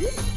Yeah.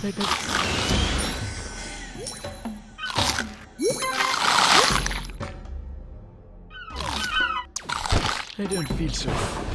I don't feel so.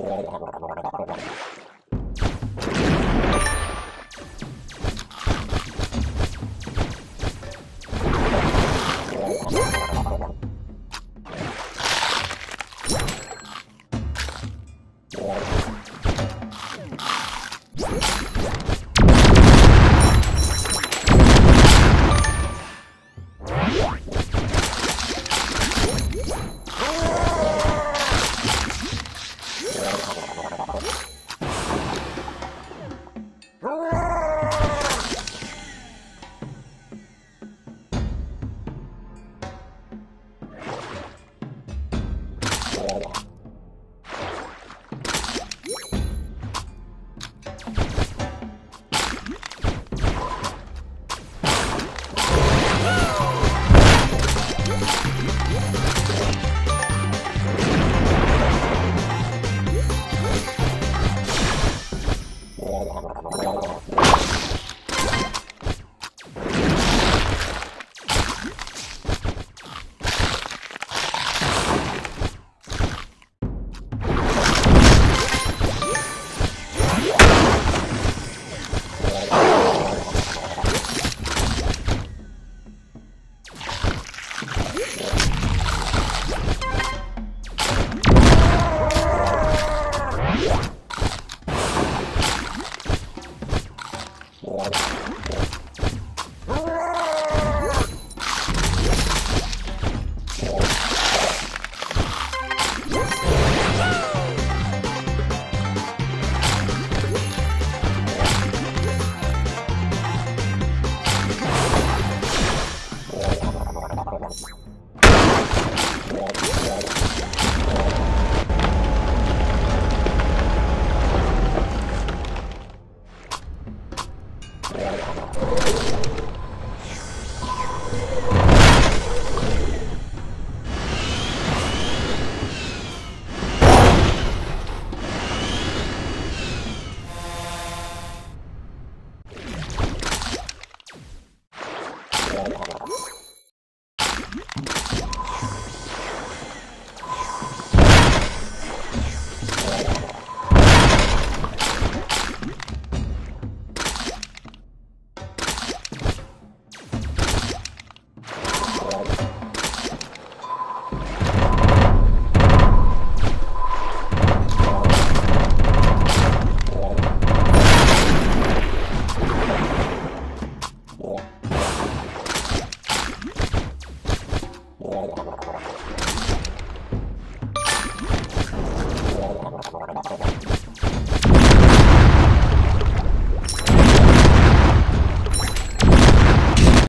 Blah, blah, blah. Yeah. Oh,